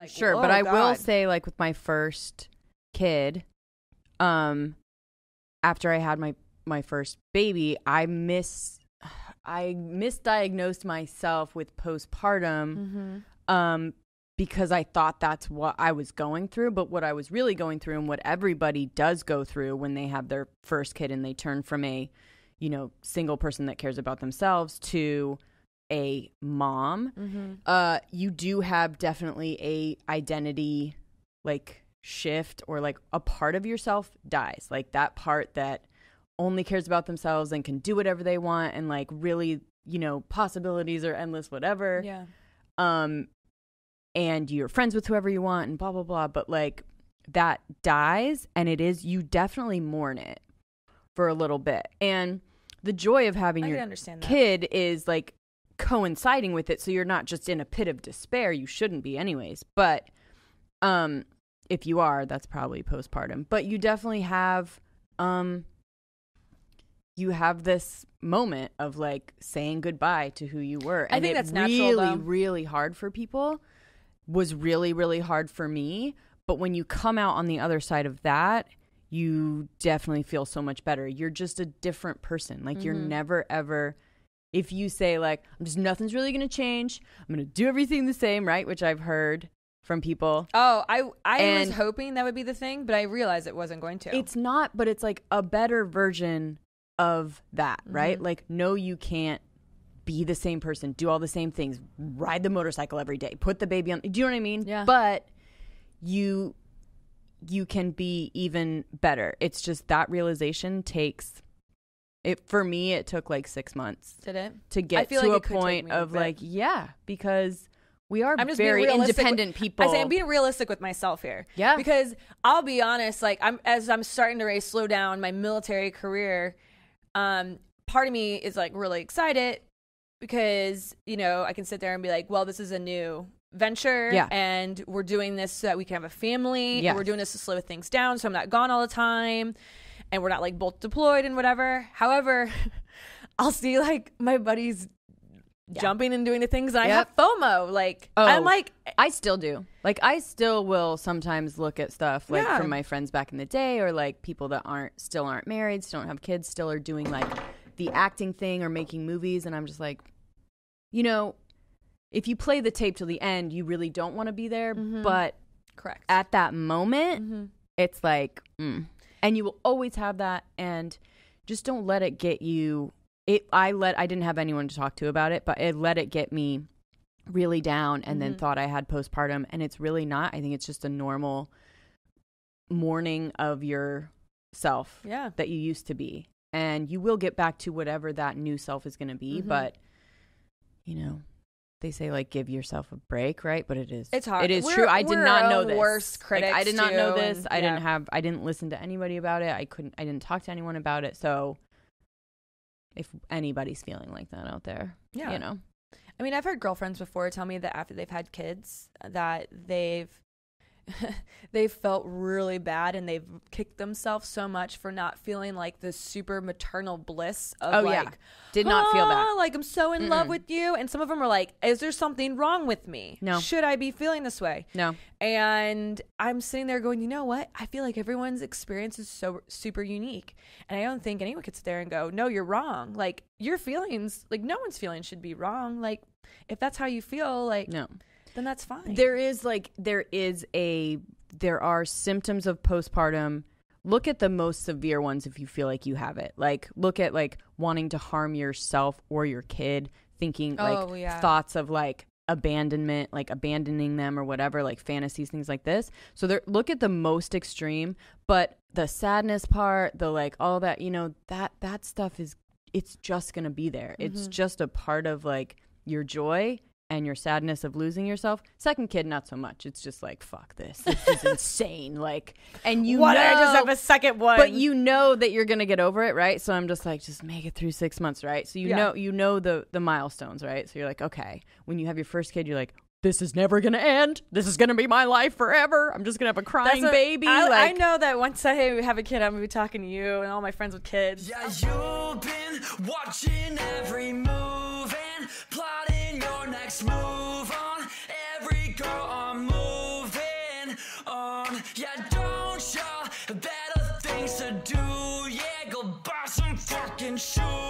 Like, Sure, but I will say like with my first kid, um after I had my my first baby, I miss I misdiagnosed myself with postpartum Mhm. um because I thought that's what I was going through, but what I was really going through and what everybody does go through when they have their first kid and they turn from a, you know, single person that cares about themselves to a mom, Mhm. uh you do have definitely a identity like shift or like a part of yourself dies. Like that part that only cares about themselves and can do whatever they want and like really, you know, possibilities are endless whatever Yeah. um and you're friends with whoever you want and blah blah blah but like that dies and it is you definitely mourn it for a little bit and the joy of having I your kid is like coinciding with it so you're not just in a pit of despair. You shouldn't be anyways. But um if you are that's probably postpartum. But you definitely have um you have this moment of like saying goodbye to who you were. I and think it that's natural, really though. really hard for people was really really hard for me. But when you come out on the other side of that you definitely feel so much better. You're just a different person. Like you're Mhm. never ever if you say like i'm just nothing's really gonna change i'm gonna do everything the same right which i've heard from people Oh, I I was hoping that would be the thing, but I realized it wasn't going to. it's not but it's like a better version of that right Mhm. like no you can't be the same person do all the same things ride the motorcycle every day put the baby on do you know what i mean Yeah. but you you can be even better it's just that realization takes it for me it took like six months Did it? to get to like a it could take point me a of like yeah because we are I'm just very realistic with- independent people I say I'm being realistic with myself here. Yeah. Because I'll be honest, like I'm as I'm starting to really slow down my military career, um, part of me is like really excited because, you know, I can sit there and be like, well, this is a new venture Yeah. and we're doing this so that we can have a family. and We're doing this to slow things down so I'm not gone all the time and we're not like both deployed and whatever. However, I'll see like my buddies jumping and doing the things and I have FOMO. Like Oh. I'm like I still do. Like I still will sometimes look at stuff like Yeah. from my friends back in the day or like people that aren't still aren't married, still don't have kids, still are doing like the acting thing or making movies and I'm just like you know, if you play the tape till the end, you really don't want to be there, Mhm. but correct. at that moment, hmm it's like mm. And you will always have that and just don't let it get you it i let i didn't have anyone to talk to about it but it let it get me really down and then Mhm. thought i had postpartum and it's really not i think it's just a normal mourning of yourself Yeah. that you used to be and you will get back to whatever that new self is going to be Mhm. but you know they say like give yourself a break right? But it is It's hard. it is We're- true. I did not know this. worst Like, i did not know this. and- i didn't have i didn't listen to anybody about it. I couldn't i didn't talk to anyone about it. So if anybody's feeling like that out there Yeah. you know. I mean, I've heard girlfriends before tell me that after they've had kids, that they've they've felt really bad and they've kicked themselves so much for not feeling like the super maternal bliss of Oh, like yeah. did not feel that "Ah, like I'm so in love Mm-mm. with you and some of them are like is there something wrong with me No. should I be feeling this way no and I'm sitting there going, you know what? I feel like everyone's experience is so super unique. And I don't think anyone could sit there and go, no, you're wrong. Like, your feelings, like, no one's feelings should be wrong. Like, if that's how you feel, like, no then that's fine. There is like there is a there are symptoms of postpartum. Look at the most severe ones if you feel like you have it. Like look at like wanting to harm yourself or your kid, thinking like Oh, yeah. thoughts of like abandonment, like abandoning them or whatever, like fantasies, things like this. So there look at the most extreme, but the sadness part, the like all that, you know, that that stuff is it's just going to be there. It's Mhm. just a part of like your joy and your sadness of losing yourself. Second kid, not so much. It's just like fuck this. This is insane. Like, and you Why know, did I just have a second one? but you know that you're gonna get over it, right? So I'm just like, just make it through six months, right? So you Yeah. know, you know the the milestones, right? So you're like, okay, when you have your first kid, you're like. This is never gonna end. This is gonna be my life forever. I'm just gonna have a crying That's what- baby. I, like, I know that once I have a kid, I'm gonna be talking to you and all my friends with kids. Yeah, you've been watching every move things to do, yeah, go buy some fucking shoes.